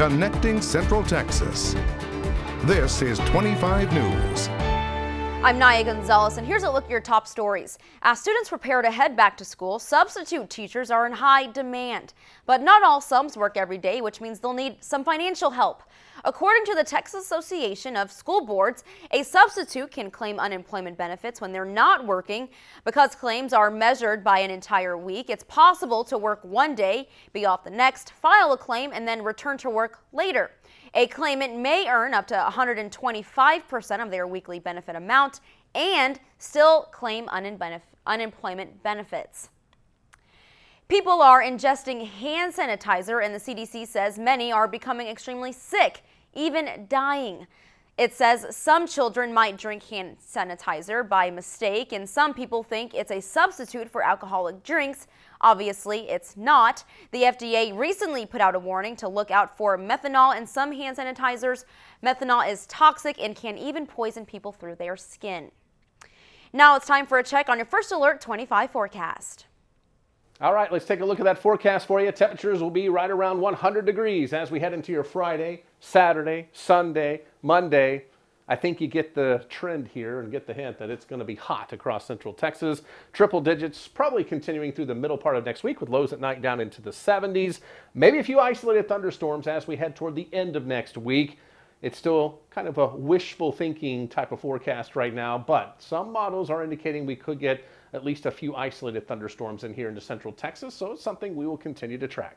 connecting Central Texas. This is 25 News. I'm Naya Gonzalez, and here's a look at your top stories. As students prepare to head back to school, substitute teachers are in high demand. But not all subs work every day, which means they'll need some financial help. According to the Texas Association of School Boards, a substitute can claim unemployment benefits when they're not working. Because claims are measured by an entire week, it's possible to work one day, be off the next, file a claim, and then return to work later. A claimant may earn up to 125% of their weekly benefit amount and still claim unemployment benefits. People are ingesting hand sanitizer, and the CDC says many are becoming extremely sick, even dying. It says some children might drink hand sanitizer by mistake, and some people think it's a substitute for alcoholic drinks. Obviously, it's not. The FDA recently put out a warning to look out for methanol in some hand sanitizers. Methanol is toxic and can even poison people through their skin. Now it's time for a check on your First Alert 25 forecast. All right, let's take a look at that forecast for you. Temperatures will be right around 100 degrees as we head into your Friday, Saturday, Sunday, Monday. I think you get the trend here and get the hint that it's going to be hot across central Texas. Triple digits probably continuing through the middle part of next week with lows at night down into the 70s. Maybe a few isolated thunderstorms as we head toward the end of next week. It's still kind of a wishful thinking type of forecast right now, but some models are indicating we could get at least a few isolated thunderstorms in here into central Texas, so it's something we will continue to track.